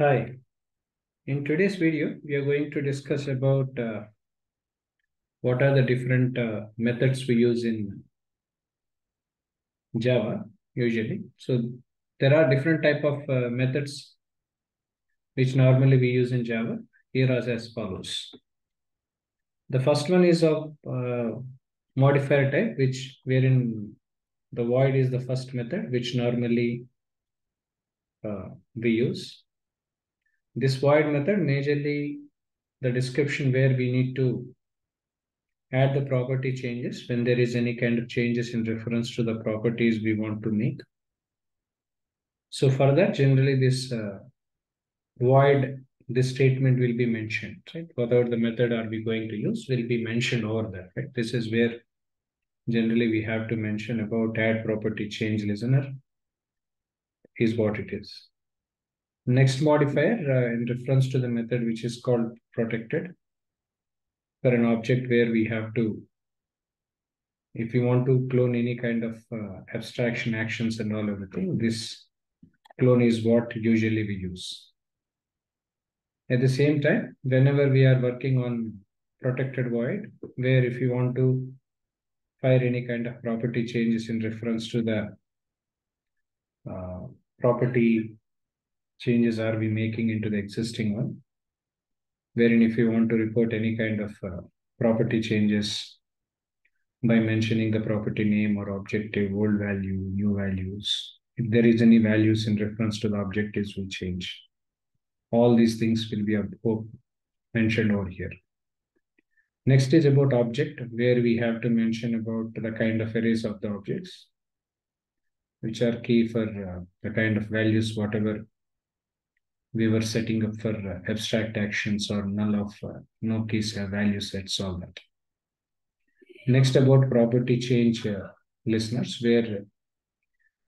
Hi. In today's video, we are going to discuss about uh, what are the different uh, methods we use in Java usually. So there are different type of uh, methods which normally we use in Java. Here are as follows. The first one is of uh, modifier type, which wherein the void is the first method, which normally uh, we use. This void method majorly the description where we need to add the property changes when there is any kind of changes in reference to the properties we want to make. So for that, generally this uh, void, this statement will be mentioned, right? Whatever the method are we going to use will be mentioned over there, right? This is where generally we have to mention about add property change listener is what it is. Next modifier uh, in reference to the method which is called protected for an object where we have to, if you want to clone any kind of uh, abstraction actions and all everything, this clone is what usually we use. At the same time, whenever we are working on protected void, where if you want to fire any kind of property changes in reference to the uh, property changes are we making into the existing one? Wherein if you want to report any kind of uh, property changes by mentioning the property name or objective old value new values if there is any values in reference to the objectives will change. All these things will be mentioned over here. Next is about object where we have to mention about the kind of arrays of the objects which are key for uh, the kind of values whatever we were setting up for uh, abstract actions or null of uh, no case uh, value sets, all that. Next about property change uh, listeners, where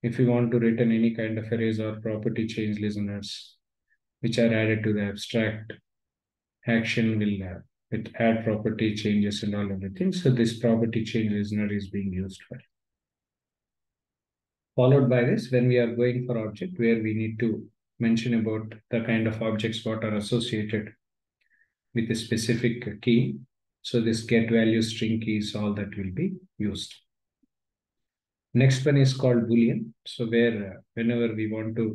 if you want to return any kind of arrays or property change listeners, which are added to the abstract action will uh, it add property changes and all everything. So this property change listener is being used for. Followed by this, when we are going for object where we need to mention about the kind of objects what are associated with a specific key. So this get value string keys, all that will be used. Next one is called Boolean. So where uh, whenever we want to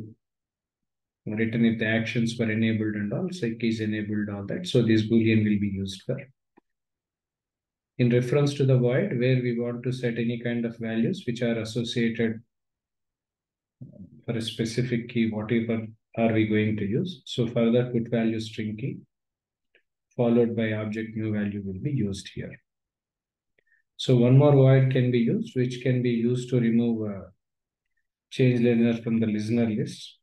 return if the actions were enabled and all, so keys enabled, all that. So this Boolean will be used for. In reference to the void, where we want to set any kind of values which are associated for a specific key, whatever are we going to use. So further put value string key followed by object new value will be used here. So one more void can be used, which can be used to remove a change listener from the listener list.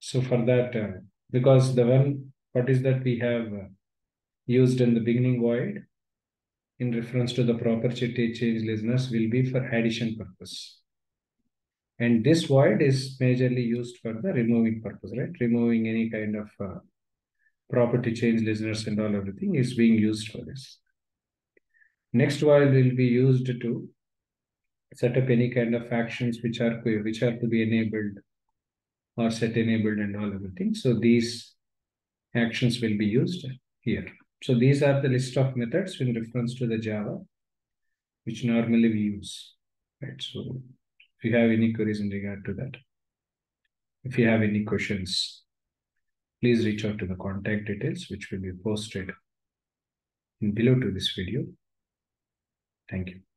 So for that, uh, because the one, what is that we have uh, used in the beginning void in reference to the property change listeners will be for addition purpose. And this void is majorly used for the removing purpose, right? Removing any kind of uh, property change listeners and all everything is being used for this. Next void will be used to set up any kind of actions which are which are to be enabled or set enabled and all everything. So these actions will be used here. So these are the list of methods in reference to the Java, which normally we use. Right. So if you have any queries in regard to that. If you have any questions, please reach out to the contact details, which will be posted below to this video. Thank you.